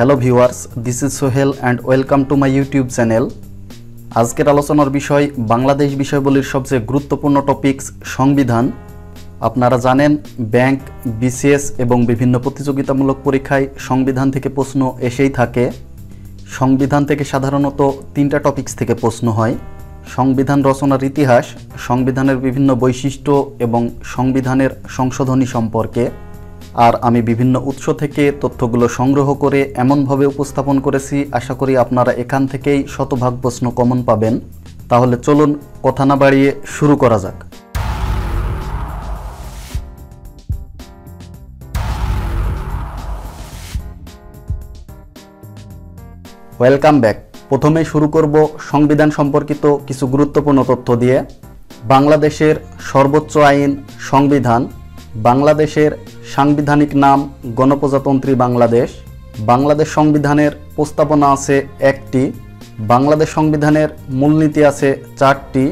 Hello viewers this is Sohel and welcome to my YouTube channel আজকের আলোচনার বিষয় বাংলাদেশ বিষয়বলির সবচেয়ে গুরুত্বপূর্ণ টপিকস সংবিধান। আপনারা জানেন ব্যাংক বিসিএস এবং বিভিন্ন প্রতিযোগিতামূলক পরীক্ষায় সংবিধান থেকে প্রশ্ন এসেই থাকে। সংবিধান থেকে সাধারণত তিনটা টপিকস থেকে প্রশ্ন হয়। সংবিধান রচনার ইতিহাস, সংবিধানের বিভিন্ন বৈশিষ্ট্য এবং সংবিধানের সংশোধনী সম্পর্কে। আর আমি বিভিন্ন উৎস থেকে তথ্যগুলো সংগ্রহ করে এমনভাবে উপস্থাপন করেছি, আশা করি আপনারা এখান থেকেই শতভাগ প্রশ্ন কমন পাবেন। তাহলে চলুন কথা না বাড়িয়ে শুরু করা যাক। Welcome back. প্রথমে শুরু করব সংবিধান সম্পর্কিত কিছু গুরুত্বপূর্ণ তথ্য দিয়ে। বাংলাদেশের সর্বোচ্চ আইন সংবিধান, বাংলাদেশের সাংবিধানিক নাম গণপ্রজাতন্ত্রী বাংলাদেশ। বাংলাদেশ সংবিধানের প্রস্তাবনা আছে একটি, বাংলাদেশ সংবিধানের মূলনীতি আছে চারটি,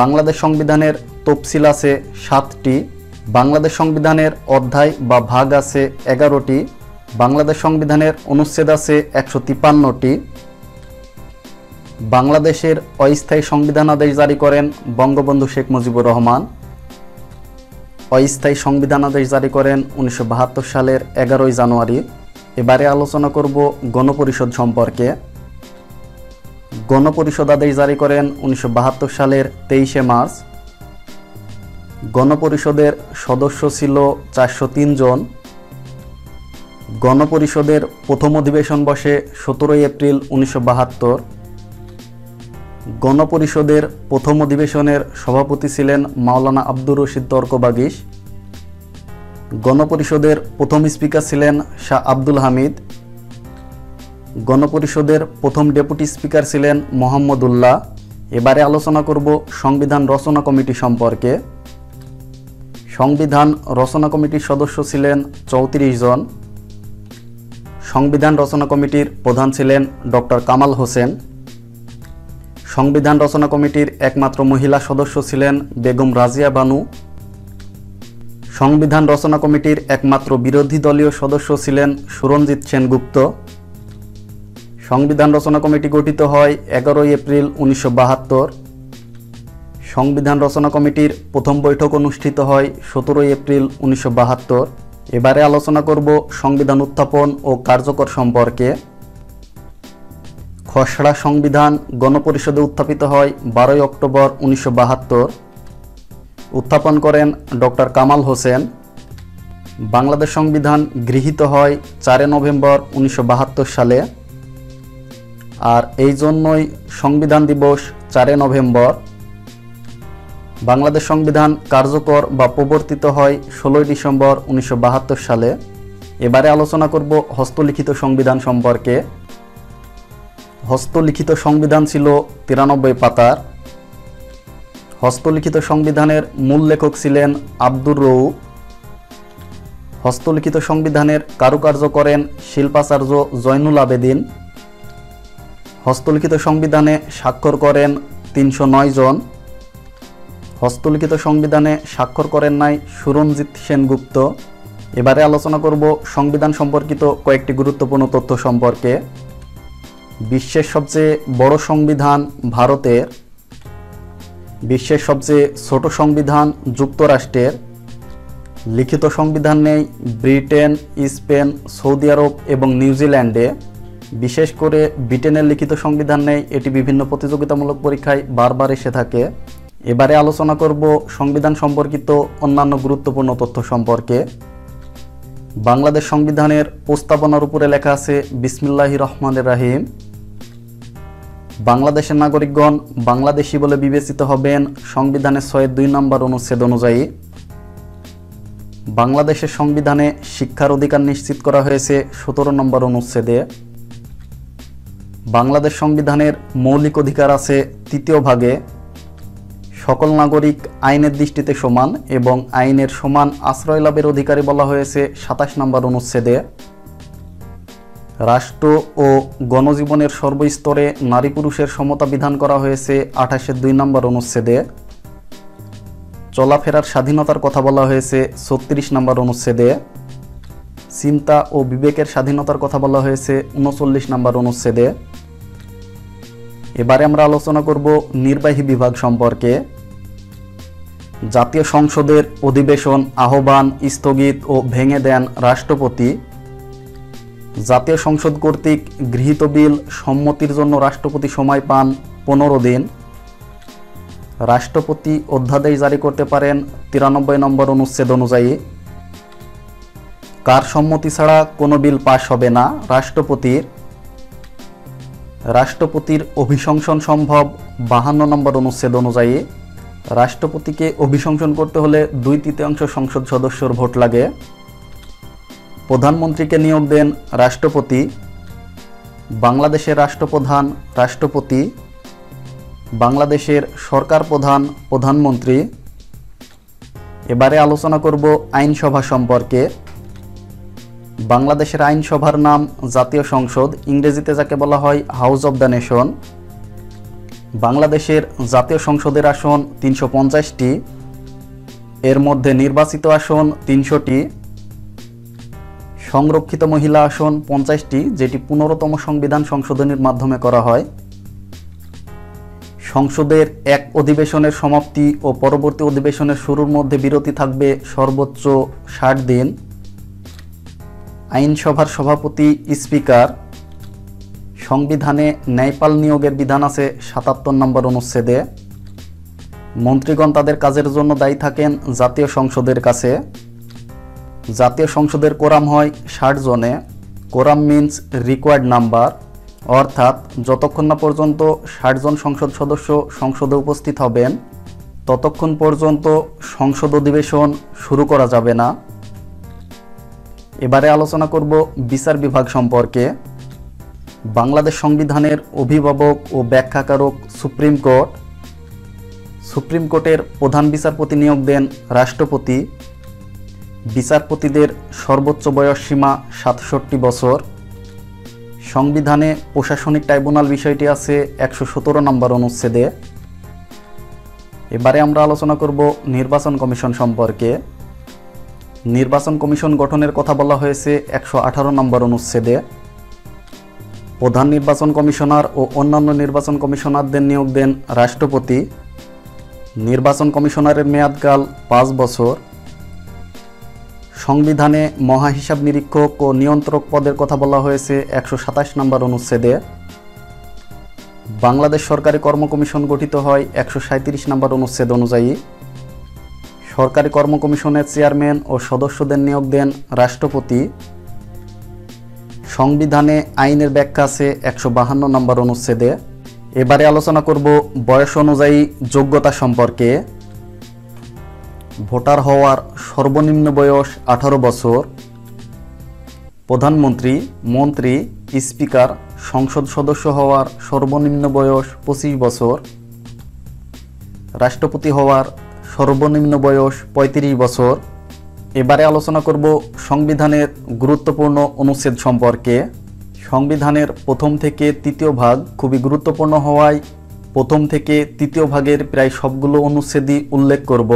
বাংলাদেশ সংবিধানের তফসিল আছে সাতটি, বাংলাদেশ সংবিধানের অধ্যায় বা ভাগ আছে এগারোটি, বাংলাদেশ সংবিধানের অনুচ্ছেদ আছে একশো তিপ্পান্নটি। বাংলাদেশের অস্থায়ী সংবিধান সংবিধানাদেশ জারি করেন বঙ্গবন্ধু শেখ মুজিবুর রহমান। অস্থায়ী সংবিধানাদেশ জারি করেন উনিশশো বাহাত্তর সালের এগারোই জানুয়ারি। এবারে আলোচনা করব গণপরিষদ সম্পর্কে। গণপরিষদ আদেশ জারি করেন উনিশশো বাহাত্তর সালের তেইশে মার্চ। গণপরিষদের সদস্য ছিল চারশো জন। গণপরিষদের প্রথম অধিবেশন বসে সতেরোই এপ্রিল উনিশশো বাহাত্তর। গণপরিষদের প্রথম অধিবেশনের সভাপতি ছিলেন মাওলানা আব্দুর রশিদ তর্কবাগিস গণপরিষদের প্রথম স্পিকার ছিলেন শাহ আব্দুল হামিদ। গণপরিষদের প্রথম ডেপুটি স্পিকার ছিলেন মোহাম্মদুল্লাহ। এবারে আলোচনা করব সংবিধান রচনা কমিটি সম্পর্কে। সংবিধান রচনা কমিটির সদস্য ছিলেন চৌত্রিশ জন। সংবিধান রচনা কমিটির প্রধান ছিলেন ডক্টর কামাল হোসেন। সংবিধান রচনা কমিটির একমাত্র মহিলা সদস্য ছিলেন বেগম রাজিয়া বানু। সংবিধান রচনা কমিটির একমাত্র বিরোধী দলীয় সদস্য ছিলেন সুরঞ্জিত সেনগুপ্ত। সংবিধান রচনা কমিটি গঠিত হয় এগারোই এপ্রিল উনিশশো বাহাত্তর। সংবিধান রচনা কমিটির প্রথম বৈঠক অনুষ্ঠিত হয় সতেরোই এপ্রিল উনিশশো বাহাত্তর। এবারে আলোচনা করব সংবিধান উত্থাপন ও কার্যকর সম্পর্কে। খসড়া সংবিধান গণপরিষদে উত্থাপিত হয় বারোই অক্টোবর উনিশশো বাহাত্তর। উত্থাপন করেন ডক্টর কামাল হোসেন। বাংলাদেশ সংবিধান গৃহীত হয় চারে নভেম্বর উনিশশো বাহাত্তর সালে। আর এই জন্যই সংবিধান দিবস চারে নভেম্বর। বাংলাদেশ সংবিধান কার্যকর বা প্রবর্তিত হয় ষোলোই ডিসেম্বর উনিশশো বাহাত্তর সালে। এবারে আলোচনা করব হস্তলিখিত সংবিধান সম্পর্কে। হস্তলিখিত সংবিধান ছিল তিরানব্বই পাতার। হস্তলিখিত সংবিধানের মূল লেখক ছিলেন আব্দুর রৌ হস্তলিখিত সংবিধানের কারুকার্য করেন শিল্পাচার্য জয়নুল আবেদিন। হস্তলিখিত সংবিধানে স্বাক্ষর করেন তিনশো নয় জন। হস্তলিখিত সংবিধানে স্বাক্ষর করেন নাই সুরঞ্জিত সেনগুপ্ত। এবারে আলোচনা করব সংবিধান সম্পর্কিত কয়েকটি গুরুত্বপূর্ণ তথ্য সম্পর্কে। বিশ্বের সবচেয়ে বড় সংবিধান ভারতের, বিশ্বের সবচেয়ে ছোট সংবিধান যুক্তরাষ্ট্রের, লিখিত সংবিধান নেই ব্রিটেন, স্পেন, সৌদি আরব এবং নিউজিল্যান্ডে। বিশেষ করে ব্রিটেনের লিখিত সংবিধান নেই, এটি বিভিন্ন প্রতিযোগিতামূলক পরীক্ষায় বারবার এসে থাকে। এবারে আলোচনা করব সংবিধান সম্পর্কিত অন্যান্য গুরুত্বপূর্ণ তথ্য সম্পর্কে। বাংলাদেশ সংবিধানের প্রস্তাবনার উপরে লেখা আছে বিসমিল্লাহি রহমানের রাহিম। বাংলাদেশের নাগরিকগণ বাংলাদেশি বলে বিবেচিত হবেন সংবিধানের ছয়ের দুই নম্বর অনুচ্ছেদ অনুযায়ী। বাংলাদেশের সংবিধানে শিক্ষার অধিকার নিশ্চিত করা হয়েছে সতেরো নম্বর অনুচ্ছেদে। বাংলাদেশ সংবিধানের মৌলিক অধিকার আছে তৃতীয় ভাগে। সকল নাগরিক আইনের দৃষ্টিতে সমান এবং আইনের সমান আশ্রয় লাভের অধিকারী বলা হয়েছে সাতাশ নম্বর অনুচ্ছেদে। রাষ্ট্র ও গণজীবনের সর্বস্তরে নারী পুরুষের সমতা বিধান করা হয়েছে আঠাশের দুই নম্বর অনুচ্ছেদে। চলাফেরার স্বাধীনতার কথা বলা হয়েছে ছত্রিশ নম্বর অনুচ্ছেদে। চিন্তা ও বিবেকের স্বাধীনতার কথা বলা হয়েছে উনচল্লিশ নম্বর অনুচ্ছেদে। এবারে আমরা আলোচনা করব নির্বাহী বিভাগ সম্পর্কে। জাতীয় সংসদের অধিবেশন আহ্বান স্থগিত ও ভেঙে দেন রাষ্ট্রপতি। জাতীয় সংসদ কর্তৃক গৃহীত বিল সম্মতির জন্য রাষ্ট্রপতি সময় পান পনেরো দিন। রাষ্ট্রপতি অধ্যাদেশ জারি করতে পারেন তিরানব্বই নম্বর অনুচ্ছেদ অনুযায়ী। কার সম্মতি ছাড়া কোনো বিল পাশ হবে না, রাষ্ট্রপতির। রাষ্ট্রপতির অভিশংসন সম্ভব, বাহান্ন নম্বর অনুচ্ছেদ অনুযায়ী। রাষ্ট্রপতিকে অভিশংসন করতে হলে দুই তৃতীয়াংশ সংসদ সদস্যর ভোট লাগে। প্রধানমন্ত্রীকে নিয়োগ দেন রাষ্ট্রপতি, বাংলাদেশের রাষ্ট্রপ্রধান রাষ্ট্রপতি, বাংলাদেশের সরকার প্রধান প্রধানমন্ত্রী। এবারে আলোচনা করব আইনসভা সম্পর্কে। বাংলাদেশের আইনসভার নাম জাতীয় সংসদ, ইংরেজিতে যাকে বলা হয় হাউস অব দ্য নেশন। বাংলাদেশের জাতীয় সংসদের আসন তিনশো পঞ্চাশটি। এর মধ্যে নির্বাচিত আসন তিনশোটি। সংরক্ষিত মহিলা আসন পঞ্চাশটি, যেটি পনেরোতম সংবিধান সংশোধনীর মাধ্যমে করা হয়। সংসদের এক অধিবেশনের সমাপ্তি ও পরবর্তী অধিবেশনের শুরুর মধ্যে বিরতি থাকবে সর্বোচ্চ ষাট দিন। আইনসভার সভাপতি, স্পিকার। সংবিধানে ন্যায়পাল নিয়োগের বিধান আছে সাতাত্তর নম্বর অনুচ্ছেদে। মন্ত্রীগণ তাদের কাজের জন্য দায়ী থাকেন জাতীয় সংসদের কাছে। জাতীয় সংসদের কোরাম হয় ষাট জনে। কোরাম মিন্স রিকোয়ার্ড নাম্বার অর্থাৎ যতক্ষণ না পর্যন্ত ষাট জন সংসদ সদস্য সংসদে উপস্থিত হবেন, ততক্ষণ পর্যন্ত সংসদ অধিবেশন শুরু করা যাবে না। এবারে আলোচনা করব বিচার বিভাগ সম্পর্কে। বাংলাদেশ সংবিধানের অভিভাবক ও ব্যাখ্যাকারক সুপ্রিম কোর্ট। সুপ্রিম কোর্টের প্রধান বিচারপতি নিয়োগ দেন রাষ্ট্রপতি। বিচারপতিদের সর্বোচ্চ বয়স সীমা সাতষট্টি বছর। সংবিধানে প্রশাসনিক ট্রাইব্যুনাল বিষয়টি আছে একশো সতেরো নম্বর অনুচ্ছেদে। এবারে আমরা আলোচনা করব নির্বাচন কমিশন সম্পর্কে। নির্বাচন কমিশন গঠনের কথা বলা হয়েছে একশো আঠারো নম্বর অনুচ্ছেদে। প্রধান নির্বাচন কমিশনার ও অন্যান্য নির্বাচন কমিশনারদের নিয়োগ দেন রাষ্ট্রপতি। নির্বাচন কমিশনারের মেয়াদকাল পাঁচ বছর। সংবিধানে মহাহিসাব নিরীক্ষক ও নিয়ন্ত্রক পদের কথা বলা হয়েছে একশো সাতাশ নম্বর অনুচ্ছেদে। বাংলাদেশ সরকারি কর্ম কমিশন গঠিত হয় একশো সাঁত্রিশ নম্বর অনুচ্ছেদ অনুযায়ী। সরকারি কর্ম কমিশনের চেয়ারম্যান ও সদস্যদের নিয়োগ দেন রাষ্ট্রপতি। সংবিধানে আইনের ব্যাখ্যা আছে একশো বাহান্ন নম্বর অনুচ্ছেদে। এবারে আলোচনা করব বয়স অনুযায়ী যোগ্যতা সম্পর্কে। ভোটার হওয়ার সর্বনিম্ন বয়স আঠারো বছর। প্রধানমন্ত্রী, মন্ত্রী, স্পিকার, সংসদ সদস্য হওয়ার সর্বনিম্ন বয়স পঁচিশ বছর। রাষ্ট্রপতি হওয়ার সর্বনিম্ন বয়স ৩৫ বছর। এবারে আলোচনা করব সংবিধানের গুরুত্বপূর্ণ অনুচ্ছেদ সম্পর্কে। সংবিধানের প্রথম থেকে তৃতীয় ভাগ খুবই গুরুত্বপূর্ণ হওয়ায় প্রথম থেকে তৃতীয় ভাগের প্রায় সবগুলো অনুচ্ছেদই উল্লেখ করব।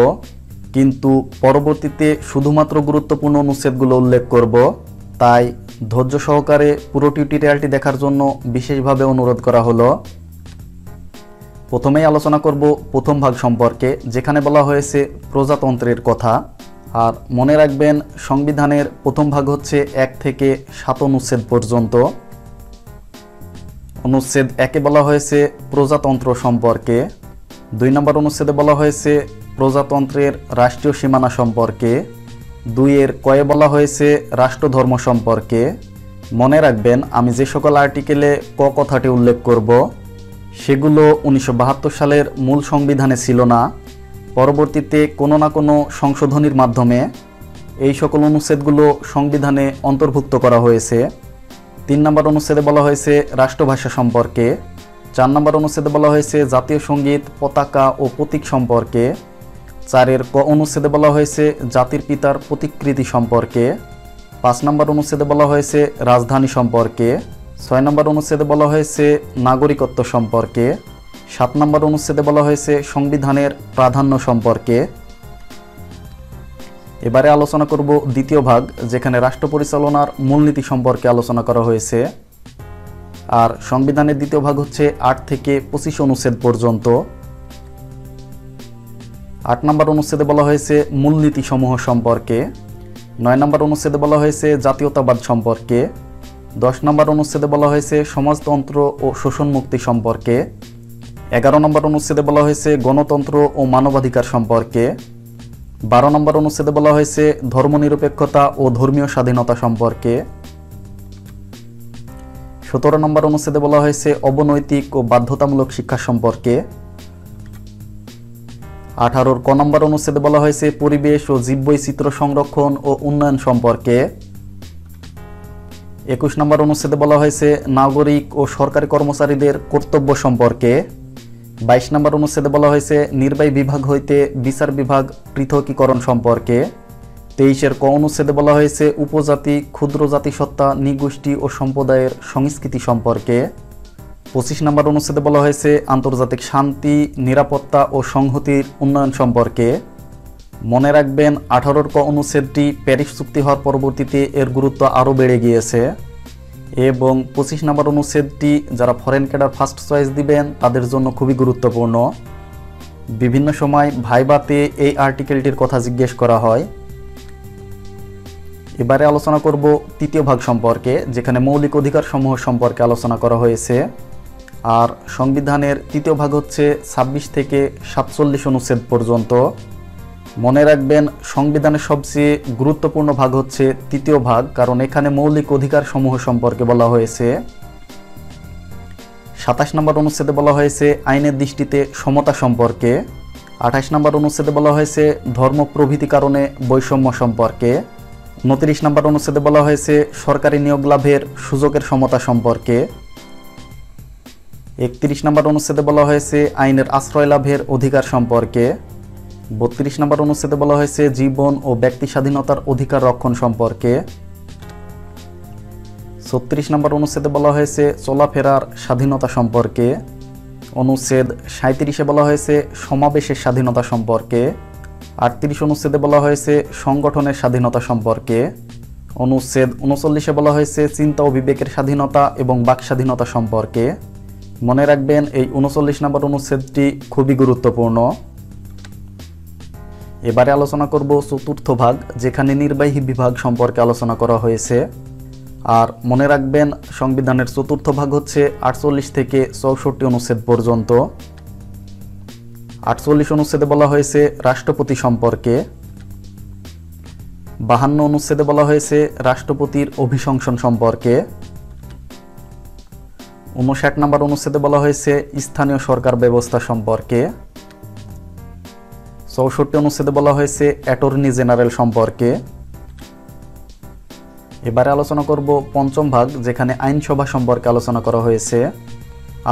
কিন্তু পরবর্তীতে শুধুমাত্র গুরুত্বপূর্ণ অনুচ্ছেদগুলো উল্লেখ করব। তাই ধৈর্য সহকারে পুরো টিউটোরিয়ালটি দেখার জন্য বিশেষভাবে অনুরোধ করা হলো। প্রথমেই আলোচনা করব প্রথম ভাগ সম্পর্কে, যেখানে বলা হয়েছে প্রজাতন্ত্রের কথা। আর মনে রাখবেন, সংবিধানের প্রথম ভাগ হচ্ছে এক থেকে সাত অনুচ্ছেদ পর্যন্ত। অনুচ্ছেদ একে বলা হয়েছে প্রজাতন্ত্র সম্পর্কে। দুই নম্বর অনুচ্ছেদে বলা হয়েছে প্রজাতন্ত্রের রাষ্ট্রীয় সীমানা সম্পর্কে, দুইয়ের কয়ে বলা হয়েছে রাষ্ট্রধর্ম সম্পর্কে। মনে রাখবেন, আমি যে সকল আর্টিকেলে ক কথাটি উল্লেখ করব, সেগুলো উনিশশো বাহাত্তর সালের মূল সংবিধানে ছিল না। পরবর্তীতে কোনো না কোনো সংশোধনীর মাধ্যমে এই সকল অনুচ্ছেদগুলো সংবিধানে অন্তর্ভুক্ত করা হয়েছে। তিন নম্বর অনুচ্ছেদে বলা হয়েছে রাষ্ট্রভাষা সম্পর্কে। চার নম্বর অনুচ্ছেদে বলা হয়েছে জাতীয় সংগীত, পতাকা ও প্রতীক সম্পর্কে। চারের ক অনুচ্ছেদে বলা হয়েছে, জাতির পিতার প্রতিকৃতি সম্পর্কে। পাঁচ নম্বর অনুচ্ছেদে বলা হয়েছে, রাজধানী সম্পর্কে। ছয় নম্বর অনুচ্ছেদে বলা হয়েছে, নাগরিকত্ব সম্পর্কে। সাত নম্বর অনুচ্ছেদে বলা হয়েছে, সংবিধানের প্রাধান্য সম্পর্কে। এবারে আলোচনা করব দ্বিতীয় ভাগ, যেখানে রাষ্ট্র পরিচালনার মূলনীতি সম্পর্কে আলোচনা করা হয়েছে। আর সংবিধানের দ্বিতীয় ভাগ হচ্ছে আট থেকে পঁচিশ অনুচ্ছেদ পর্যন্ত। আট নম্বর অনুচ্ছেদে বলা হয়েছে মূলনীতি সমূহ সম্পর্কে, নয় নম্বর অনুচ্ছেদে বলা হয়েছে জাতীয়তাবাদ সম্পর্কে, দশ নম্বর অনুচ্ছেদে বলা হয়েছে সমাজতন্ত্র ও শোষণ মুক্তি সম্পর্কে, এগারো নম্বর অনুচ্ছেদে বলা হয়েছে গণতন্ত্র ও মানবাধিকার সম্পর্কে, বারো নম্বর অনুচ্ছেদে বলা হয়েছে ধর্মনিরপেক্ষতা ও ধর্মীয় স্বাধীনতা সম্পর্কে, সতেরো নম্বর অনুচ্ছেদে বলা হয়েছে অবনৈতিক ও বাধ্যতামূলক শিক্ষা সম্পর্কে আঠারোর ক নম্বর অনুচ্ছেদে বলা হয়েছে, পরিবেশ ও জীববৈচিত্র্য সংরক্ষণ ও উন্নয়ন সম্পর্কে। একুশ নম্বর অনুচ্ছেদে বলা হয়েছে, নাগরিক ও সরকারি কর্মচারীদের কর্তব্য সম্পর্কে। বাইশ নম্বর অনুচ্ছেদে বলা হয়েছে, নির্বাহী বিভাগ হইতে বিচার বিভাগ পৃথকীকরণ সম্পর্কে। তেইশের ক অনুচ্ছেদে বলা হয়েছে, উপজাতি, ক্ষুদ্র জাতিসত্তা, নিগোষ্ঠী ও সম্প্রদায়ের সংস্কৃতি সম্পর্কে। পঁচিশ নম্বর অনুচ্ছেদে বলা হয়েছে, আন্তর্জাতিক শান্তি, নিরাপত্তা ও সংহতির উন্নয়ন সম্পর্কে। মনে রাখবেন, আঠারোর ক অনুচ্ছেদটি প্যারিস চুক্তি হওয়ার পরবর্তীতে এর গুরুত্ব আরও বেড়ে গিয়েছে। এবং পঁচিশ নম্বর অনুচ্ছেদটি যারা ফরেন ক্যাডার ফার্স্ট চয়েস দিবেন, তাদের জন্য খুবই গুরুত্বপূর্ণ। বিভিন্ন সময় ভাইবাতে এই আর্টিকেলটির কথা জিজ্ঞেস করা হয়। এবারে আলোচনা করব তৃতীয় ভাগ সম্পর্কে, যেখানে মৌলিক অধিকার সমূহ সম্পর্কে আলোচনা করা হয়েছে। আর সংবিধানের তৃতীয় ভাগ হচ্ছে ছাব্বিশ থেকে সাতচল্লিশ অনুচ্ছেদ পর্যন্ত। মনে রাখবেন, সংবিধানের সবচেয়ে গুরুত্বপূর্ণ ভাগ হচ্ছে তৃতীয় ভাগ, কারণ এখানে মৌলিক অধিকার সমূহ সম্পর্কে বলা হয়েছে। সাতাশ নম্বর অনুচ্ছেদে বলা হয়েছে আইনের দৃষ্টিতে সমতা সম্পর্কে। আঠাশ নম্বর অনুচ্ছেদে বলা হয়েছে ধর্ম প্রভৃতি কারণে বৈষম্য সম্পর্কে। উনত্রিশ নম্বর অনুচ্ছেদে বলা হয়েছে সরকারি নিয়োগ লাভের সুযোগের সমতা সম্পর্কে। একত্রিশ নম্বর অনুচ্ছেদে বলা হয়েছে আইনের আশ্রয় লাভের অধিকার সম্পর্কে। বত্রিশ নম্বর অনুচ্ছেদে বলা হয়েছে জীবন ও ব্যক্তি স্বাধীনতার অধিকার রক্ষণ সম্পর্কে। ছত্রিশ নম্বর অনুচ্ছেদে বলা হয়েছে চলাফেরার স্বাধীনতা সম্পর্কে। অনুচ্ছেদ সাঁত্রিশে বলা হয়েছে সমাবেশের স্বাধীনতা সম্পর্কে। আটত্রিশ অনুচ্ছেদে বলা হয়েছে সংগঠনের স্বাধীনতা সম্পর্কে। অনুচ্ছেদ উনচল্লিশে বলা হয়েছে চিন্তা ও বিবেকের স্বাধীনতা এবং বাক স্বাধীনতা সম্পর্কে। মনে রাখবেন, এই উনচল্লিশ নম্বর অনুচ্ছেদটি খুবই গুরুত্বপূর্ণ। এবারে আলোচনা করব চতুর্থ ভাগ, যেখানে নির্বাহী বিভাগ সম্পর্কে আলোচনা করা হয়েছে। আর মনে রাখবেন, সংবিধানের চতুর্থ ভাগ হচ্ছে আটচল্লিশ থেকে চৌষট্টি অনুচ্ছেদ পর্যন্ত। আটচল্লিশ অনুচ্ছেদে বলা হয়েছে রাষ্ট্রপতি সম্পর্কে। বাহান্ন অনুচ্ছেদে বলা হয়েছে রাষ্ট্রপতির অভিশংসন সম্পর্কে। উনষাট নম্বর অনুচ্ছেদে বলা হয়েছে, স্থানীয় সরকার ব্যবস্থা সম্পর্কে। চৌষট্টি অনুচ্ছেদে বলা হয়েছে, অ্যাটর্নি জেনারেল সম্পর্কে। এবারে আলোচনা করব পঞ্চম ভাগ, যেখানে আইনসভা সম্পর্কে আলোচনা করা হয়েছে।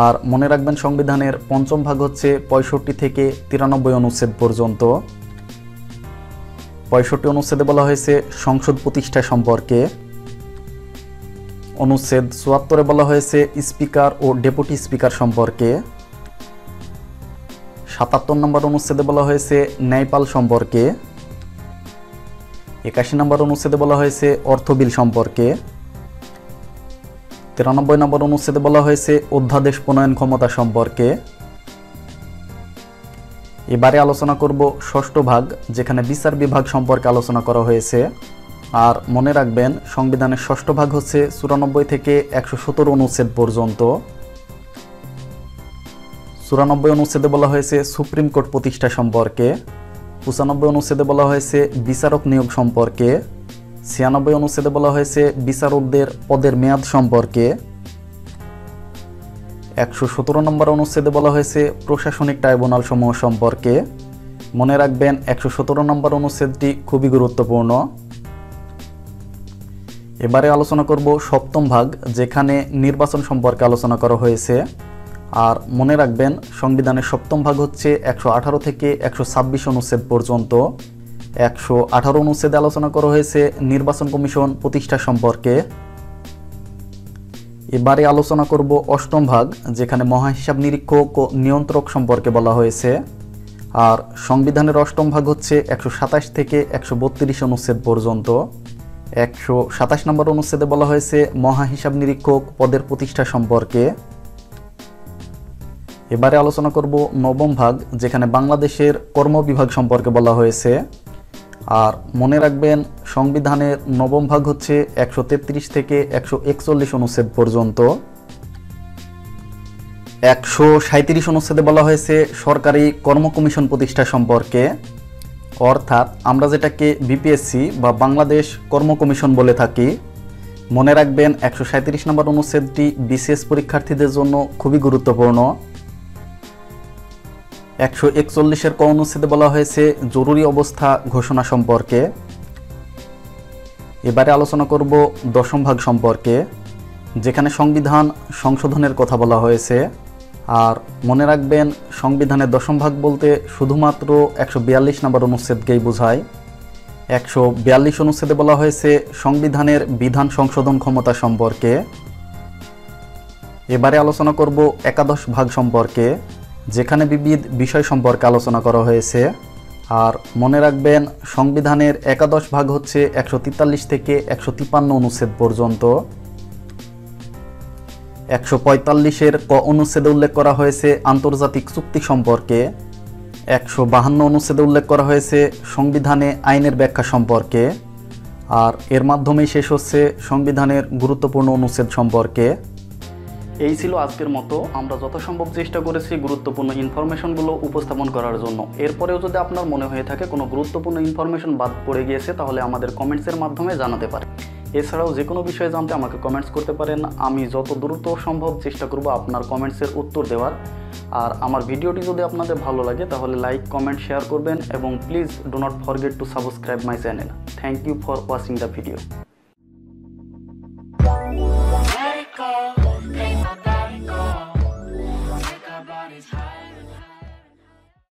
আর মনে রাখবেন, সংবিধানের পঞ্চম ভাগ হচ্ছে পঁয়ষট্টি থেকে তিরানব্বই অনুচ্ছেদ পর্যন্ত। পঁয়ষট্টি অনুচ্ছেদে বলা হয়েছে, সংসদ প্রতিষ্ঠা সম্পর্কে। অনুচ্ছেদ চুয়াত্তরে বলা হয়েছে, স্পিকার ও ডেপুটি স্পিকার সম্পর্কে। সাতাত্তর নম্বর অনুচ্ছেদে বলা হয়েছে, ন্যায়পাল সম্পর্কে। একাশি নম্বর অনুচ্ছেদে বলা হয়েছে অর্থবিল সম্পর্কে। তিরানব্বই নম্বর অনুচ্ছেদে বলা হয়েছে, অধ্যাদেশ প্রণয়ন ক্ষমতা সম্পর্কে। এবারে আলোচনা করব ষষ্ঠ ভাগ, যেখানে বিচার বিভাগ সম্পর্কে আলোচনা করা হয়েছে। আর মনে রাখবেন, সংবিধানের ষষ্ঠ ভাগ হচ্ছে চুরানব্বই থেকে একশো সতেরো অনুচ্ছেদ পর্যন্ত। চুরানব্বই অনুচ্ছেদে বলা হয়েছে সুপ্রিম কোর্ট প্রতিষ্ঠা সম্পর্কে, পঁচানব্বই অনুচ্ছেদে বলা হয়েছে বিচারক নিয়োগ সম্পর্কে, ছিয়ানব্বই অনুচ্ছেদে বলা হয়েছে বিচারকদের পদের মেয়াদ সম্পর্কে, একশো সতেরো নম্বর অনুচ্ছেদে বলা হয়েছে প্রশাসনিক ট্রাইব্যুনাল সমূহ সম্পর্কে। মনে রাখবেন, একশো সতেরো নম্বর অনুচ্ছেদটি খুবই গুরুত্বপূর্ণ। এবারে আলোচনা করব সপ্তম ভাগ, যেখানে নির্বাচন সম্পর্কে আলোচনা করা হয়েছে। আর মনে রাখবেন, সংবিধানের সপ্তম ভাগ হচ্ছে একশো আঠারো থেকে একশো ছাব্বিশ অনুচ্ছেদ পর্যন্ত। একশো আঠারো অনুচ্ছেদে আলোচনা করা হয়েছে নির্বাচন কমিশন প্রতিষ্ঠা সম্পর্কে। এবারে আলোচনা করব অষ্টম ভাগ, যেখানে মহাহিসাব নিরীক্ষক ও নিয়ন্ত্রক সম্পর্কে বলা হয়েছে। আর সংবিধানের অষ্টম ভাগ হচ্ছে একশো সাতাশ থেকে একশো বত্রিশ অনুচ্ছেদ পর্যন্ত। একশো সাতাশ নম্বর অনুচ্ছেদে বলা হয়েছে, মহা হিসাব নিরীক্ষক পদের প্রতিষ্ঠা সম্পর্কে। এবারে আলোচনা করব নবম ভাগ, যেখানে বাংলাদেশের কর্মবিভাগ সম্পর্কে বলা হয়েছে। আর মনে রাখবেন, সংবিধানের নবম ভাগ হচ্ছে একশো তেত্রিশ থেকে একশো একচল্লিশ অনুচ্ছেদ পর্যন্ত। একশো সাঁত্রিশ অনুচ্ছেদে বলা হয়েছে, সরকারি কর্ম কমিশন প্রতিষ্ঠা সম্পর্কে। অর্থাৎ আমরা যেটাকে বিপিএসসি বা বাংলাদেশ কর্ম কমিশন বলে থাকি, মনে রাখবেন একশো সাঁত্রিশ নম্বর অনুচ্ছেদটি বিসিএস পরীক্ষার্থীদের জন্য খুবই গুরুত্বপূর্ণ। একশো একচল্লিশের ক অনুচ্ছেদে বলা হয়েছে জরুরি অবস্থা ঘোষণা সম্পর্কে। এবারে আলোচনা করব দশম ভাগ সম্পর্কে, যেখানে সংবিধান সংশোধনের কথা বলা হয়েছে। আর মনে রাখবেন সংবিধানের দশম ভাগ বলতে শুধুমাত্র একশো বিয়াল্লিশ নম্বর অনুচ্ছেদকেই বোঝায়। একশো বিয়াল্লিশ অনুচ্ছেদে বলা হয়েছে, সংবিধানের বিধান সংশোধন ক্ষমতা সম্পর্কে। এবারে আলোচনা করব একাদশ ভাগ সম্পর্কে, যেখানে বিবিধ বিষয় সম্পর্কে আলোচনা করা হয়েছে। আর মনে রাখবেন, সংবিধানের একাদশ ভাগ হচ্ছে একশো তেতাল্লিশ থেকে একশো তিপ্পান্ন অনুচ্ছেদ পর্যন্ত। একশো পঁয়তাল্লিশের ক অনুচ্ছেদে উল্লেখ করা হয়েছে আন্তর্জাতিক চুক্তি সম্পর্কে, একশো বাহান্ন অনুচ্ছেদে উল্লেখ করা হয়েছে সংবিধানে আইনের ব্যাখ্যা সম্পর্কে, আর এর মাধ্যমেই শেষ হচ্ছে সংবিধানের গুরুত্বপূর্ণ অনুচ্ছেদ সম্পর্কে। এই ছিল আজকের মতো। আমরা যথাসম্ভব চেষ্টা করেছি গুরুত্বপূর্ণ ইনফরমেশনগুলো উপস্থাপন করার জন্য। এরপরেও যদি আপনার মনে হয়ে থাকে কোনো গুরুত্বপূর্ণ ইনফরমেশন বাদ পড়ে গিয়েছে, তাহলে আমাদের কমেন্টসের মাধ্যমে জানাতে পারেন। এছাড়াও যে কোনো বিষয়ে জানতে আমাকে কমেন্টস করতে পারেন। আমি যত দ্রুত সম্ভব চেষ্টা করব আপনার কমেন্টসের উত্তর দেওয়ার। আর আমার ভিডিওটি যদি আপনাদের ভালো লাগে, তাহলে লাইক কমেন্ট শেয়ার করবেন এবং please do not forget to subscribe my channel thank you for watching the video